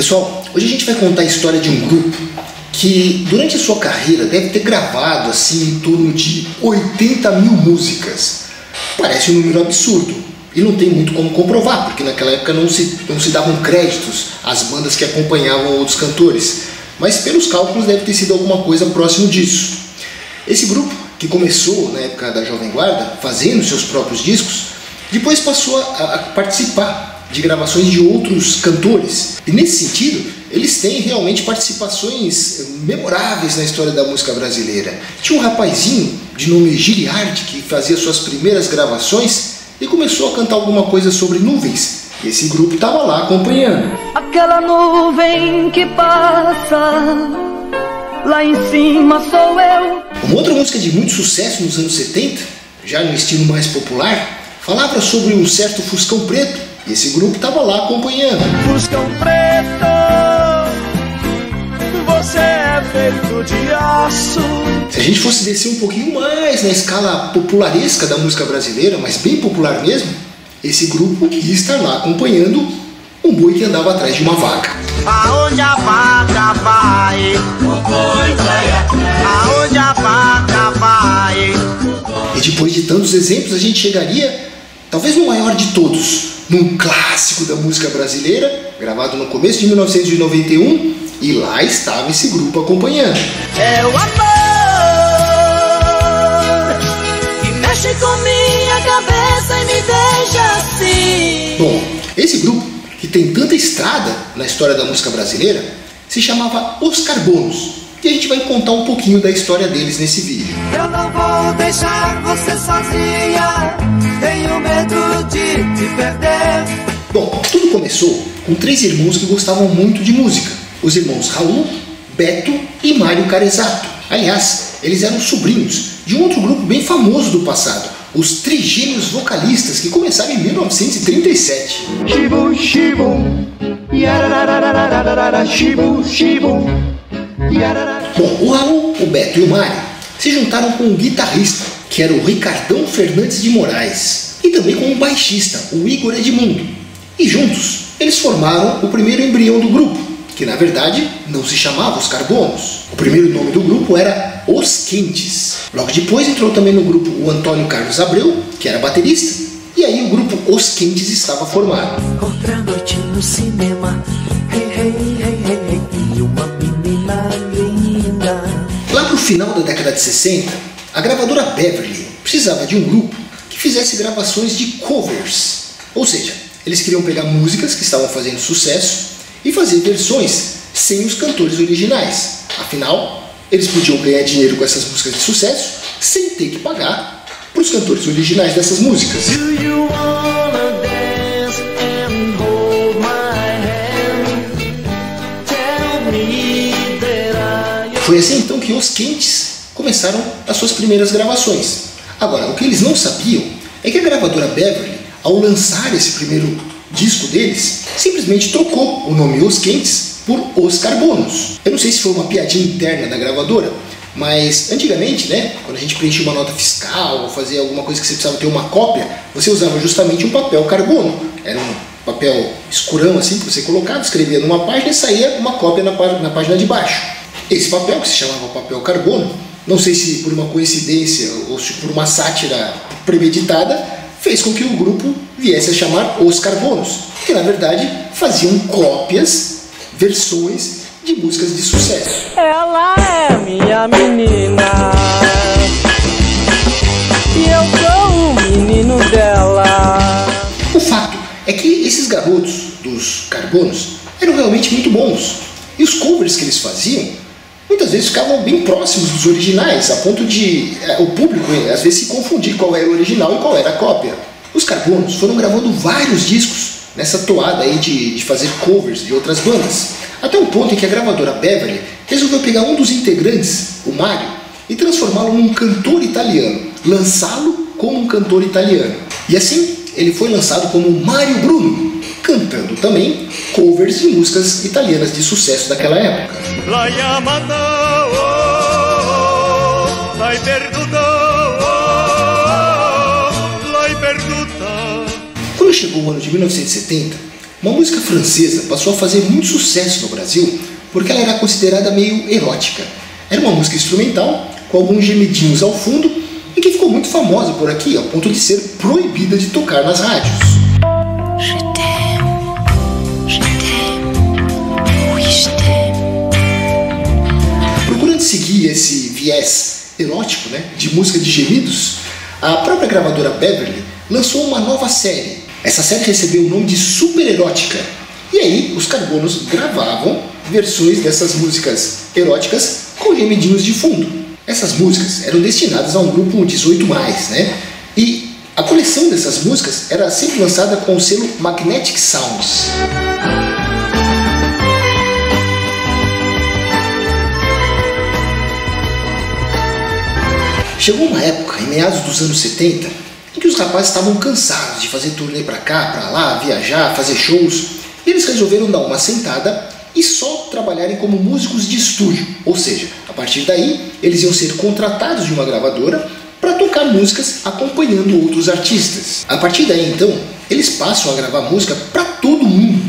Pessoal, hoje a gente vai contar a história de um grupo que durante a sua carreira deve ter gravado assim em torno de 80 mil músicas. Parece um número absurdo e não tem muito como comprovar, porque naquela época não se, não se davam créditos às bandas que acompanhavam outros cantores. Mas pelos cálculos deve ter sido alguma coisa próximo disso. Esse grupo, que começou na época da Jovem Guarda, fazendo seus próprios discos, depois passou a, a participar de gravações de outros cantores. E nesse sentido, eles têm realmente participações memoráveis na história da música brasileira. Tinha um rapazinho de nome Giliard que fazia suas primeiras gravações e começou a cantar alguma coisa sobre nuvens. E esse grupo estava lá acompanhando. Aquela nuvem que passa, lá em cima sou eu. Uma outra música de muito sucesso nos anos 70, já no estilo mais popular, falava sobre um certo Fuscão Preto e esse grupo estava lá acompanhando. Fuscão preto, você é feito de aço. Se a gente fosse descer um pouquinho mais na escala popularesca da música brasileira, mas bem popular mesmo, esse grupo ia estar lá acompanhando um boi que andava atrás de uma vaca. Aonde a vaca vai, o boi vai atrás. Aonde a vaca vai. E depois de tantos exemplos, a gente chegaria, talvez no maior de todos, num clássico da música brasileira, gravado no começo de 1991, e lá estava esse grupo acompanhando. É o amor que mexe com minha cabeça e me deixa assim. Bom, esse grupo, que tem tanta estrada na história da música brasileira, se chamava Os Carbonos. E a gente vai contar um pouquinho da história deles nesse vídeo. Eu não vou deixar você sozinha. Te perder. Bom, tudo começou com três irmãos que gostavam muito de música: os irmãos Raul, Beto e Mário Carezato. Aliás, eles eram sobrinhos de um outro grupo bem famoso do passado, os Trigêmeos Vocalistas, que começaram em 1937. Shibu, shibu. Yararararararara, shibu, shibu. Yararara. Bom, o Raul, o Beto e o Mário se juntaram com um guitarrista, que era o Ricardão Fernandes de Moraes, e também com um baixista, o Igor Edmundo. E juntos, eles formaram o primeiro embrião do grupo, que na verdade não se chamava Os Carbonos. O primeiro nome do grupo era Os Quentes. Logo depois entrou também no grupo o Antônio Carlos Abreu, que era baterista, e aí o grupo Os Quentes estava formado. Outra noite no cinema. Hey, hey, hey, hey, hey. E uma menina linda. Lá pro final da década de 60, a gravadora Beverly precisava de um grupo fizesse gravações de covers. Ou seja, eles queriam pegar músicas que estavam fazendo sucesso e fazer versões sem os cantores originais. Afinal, eles podiam ganhar dinheiro com essas músicas de sucesso sem ter que pagar para os cantores originais dessas músicas. Foi assim então que os Quentes começaram as suas primeiras gravações. Agora, o que eles não sabiam é que a gravadora Beverly, ao lançar esse primeiro disco deles, simplesmente trocou o nome Os Quentes por Os Carbonos. Eu não sei se foi uma piadinha interna da gravadora, mas antigamente, né, quando a gente preenchia uma nota fiscal ou fazia alguma coisa que você precisava ter uma cópia, você usava justamente um papel carbono. Era um papel escurão assim que você colocava, escrevia numa página e saía uma cópia na, pá- na página de baixo. Esse papel, que se chamava papel carbono, não sei se por uma coincidência ou se por uma sátira premeditada, fez com que o grupo viesse a chamar Os Carbonos, que na verdade faziam cópias, versões de músicas de sucesso. Ela é minha menina. E eu sou o menino dela. O fato é que esses garotos dos Carbonos eram realmente muito bons. E os covers que eles faziam muitas vezes ficavam bem próximos dos originais, a ponto de eh, o público eh, às vezes se confundir qual era o original e qual era a cópia. Os Carbonos foram gravando vários discos nessa toada aí de, de fazer covers de outras bandas. Até um ponto em que a gravadora Beverly resolveu pegar um dos integrantes, o Mário, e transformá-lo num cantor italiano, lançá-lo como um cantor italiano. E assim ele foi lançado como Mário Bruno, cantando também covers de músicas italianas de sucesso daquela época. La oh, oh. Quando chegou o ano de 1970, Uma música francesa passou a fazer muito sucesso no Brasil porque ela era considerada meio erótica. Era uma música instrumental com alguns gemidinhos ao fundo e que ficou muito famosa por aqui ao ponto de ser proibida de tocar nas rádios. Viés erótico né, de música de gemidos, a própria gravadora Beverly lançou uma nova série. Essa série recebeu o nome de Super Erótica. E aí os carbonos gravavam versões dessas músicas eróticas com gemidinhos de fundo. Essas músicas eram destinadas a um grupo 18 né? E a coleção dessas músicas era sempre lançada com o selo Magnetic Sounds. Chegou uma época, em meados dos anos 70, em que os rapazes estavam cansados de fazer turnê para cá, para lá, viajar, fazer shows, eles resolveram dar uma sentada e só trabalharem como músicos de estúdio, ou seja, a partir daí eles iam ser contratados de uma gravadora para tocar músicas acompanhando outros artistas. A partir daí então, eles passam a gravar música para todo mundo,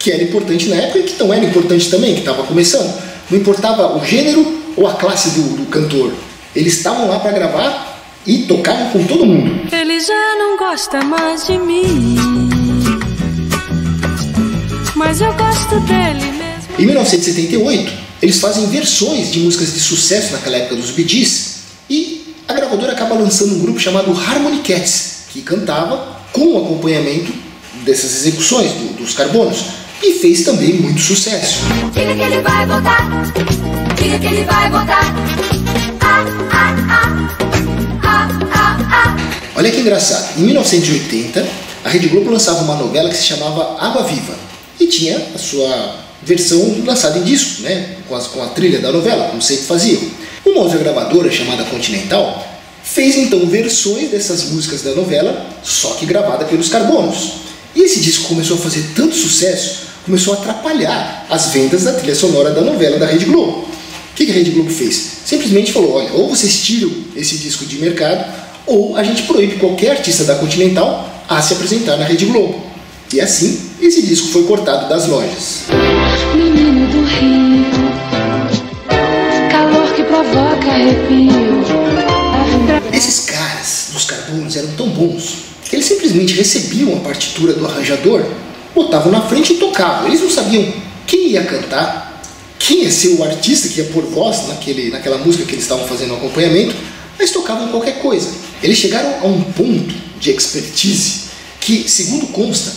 que era importante na época e que não era importante também, que estava começando. Não importava o gênero ou a classe do, do cantor, eles estavam lá para gravar e tocavam com todo mundo. Ele já não gosta mais de mim, mas eu gosto dele mesmo. Em 1978, eles fazem versões de músicas de sucesso naquela época dos Bee Gees e a gravadora acaba lançando um grupo chamado Harmony Cats, que cantava com o acompanhamento dessas execuções do, dos carbonos e fez também muito sucesso. Diga que ele vai voltar, diga que ele vai voltar. Olha que engraçado, em 1980, a Rede Globo lançava uma novela que se chamava Água Viva e tinha a sua versão lançada em disco, né? com, com a trilha da novela, como sempre faziam. Uma outra gravadora chamada Continental fez então versões dessas músicas da novela, só que gravada pelos Carbonos. E esse disco começou a fazer tanto sucesso, começou a atrapalhar as vendas da trilha sonora da novela da Rede Globo. O que a Rede Globo fez? Simplesmente falou: olha, ou vocês tiram esse disco de mercado, ou a gente proíbe qualquer artista da Continental a se apresentar na Rede Globo. E assim, esse disco foi cortado das lojas. Menino do Rio, calor que provoca arrepio. Esses caras dos carbonos eram tão bons que eles simplesmente recebiam a partitura do arranjador, botavam na frente e tocavam. Eles não sabiam quem ia cantar, quem ia ser o artista que ia pôr voz naquele, naquela música que eles estavam fazendo o acompanhamento, mas tocavam qualquer coisa. Eles chegaram a um ponto de expertise que, segundo consta,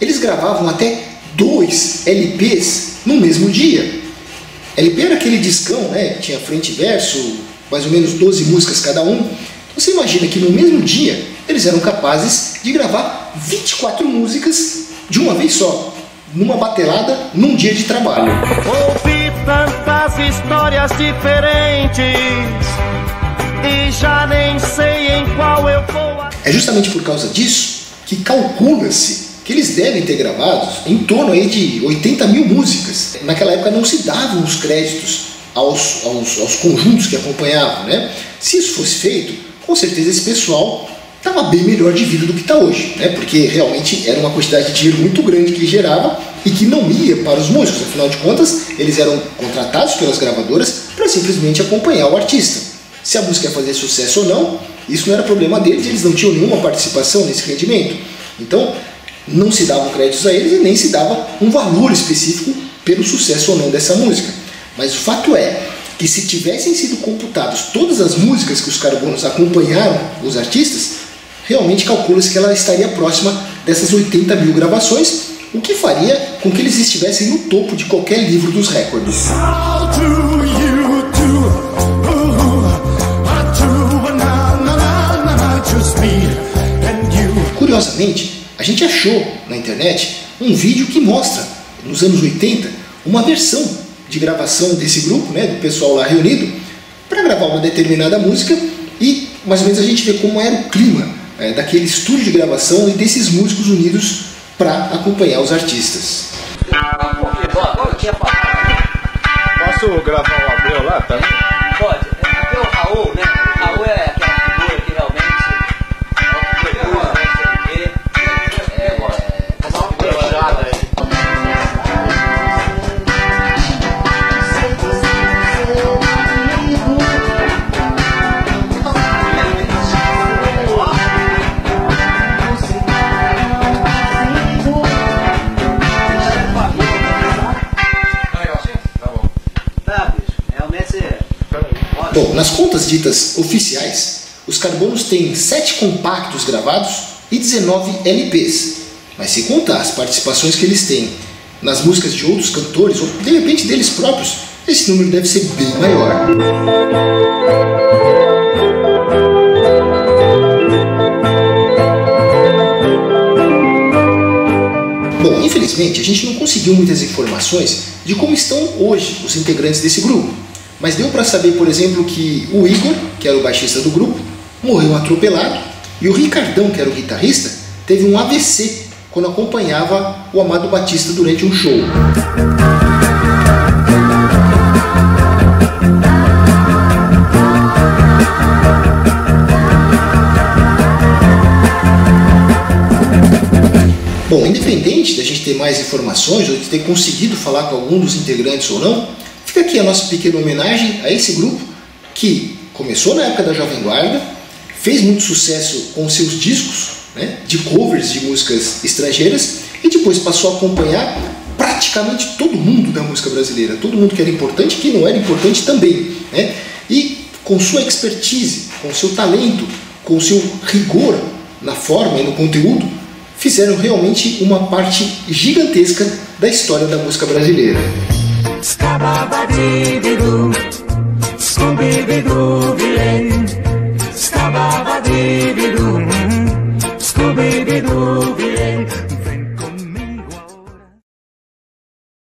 eles gravavam até dois LPs no mesmo dia. LP era aquele discão, né? Tinha frente e verso, mais ou menos 12 músicas cada um. Então, você imagina que no mesmo dia eles eram capazes de gravar 24 músicas de uma vez só, numa batelada, num dia de trabalho. Histórias diferentes e já nem sei em qual eu vou. É justamente por causa disso que calcula-se que eles devem ter gravados em torno aí de 80 mil músicas. Naquela época não se davam os créditos aos, aos, aos conjuntos que acompanhavam. Né? Se isso fosse feito, com certeza esse pessoal estava bem melhor de vida do que está hoje, né? porque realmente era uma quantidade de dinheiro muito grande que gerava e que não ia para os músicos, afinal de contas, eles eram contratados pelas gravadoras para simplesmente acompanhar o artista. Se a música ia fazer sucesso ou não, isso não era problema deles, eles não tinham nenhuma participação nesse rendimento. Então, não se davam créditos a eles e nem se dava um valor específico pelo sucesso ou não dessa música. Mas o fato é que se tivessem sido computados todas as músicas que os carbonos acompanharam os artistas, realmente calcula-se que ela estaria próxima dessas 80 mil gravações, o que faria com que eles estivessem no topo de qualquer livro dos recordes. Curiosamente, a gente achou na internet um vídeo que mostra, nos anos 80, uma versão de gravação desse grupo, né, do pessoal lá reunido, para gravar uma determinada música e mais ou menos a gente vê como era o clima é, daquele estúdio de gravação e desses músicos unidos para acompanhar os artistas. Posso gravar o Abreu lá também? Pode. Bom, nas contas ditas oficiais, os Carbonos têm 7 compactos gravados e 19 LPs. Mas se contar as participações que eles têm nas músicas de outros cantores, ou de repente deles próprios, esse número deve ser bem maior. Bom, infelizmente a gente não conseguiu muitas informações de como estão hoje os integrantes desse grupo, mas deu para saber, por exemplo, que o Igor, que era o baixista do grupo, morreu atropelado e o Ricardão, que era o guitarrista, teve um AVC quando acompanhava o Amado Batista durante um show. Bom, independente da gente ter mais informações ou de ter conseguido falar com algum dos integrantes ou não, fica aqui a nossa pequena homenagem a esse grupo que começou na época da Jovem Guarda, fez muito sucesso com seus discos né, de covers de músicas estrangeiras e depois passou a acompanhar praticamente todo mundo da música brasileira, todo mundo que era importante e que não era importante também. Né? E com sua expertise, com seu talento, com seu rigor na forma e no conteúdo, fizeram realmente uma parte gigantesca da história da música brasileira. Scooby-Doo, Scooby-Doo, Scooby-Doo,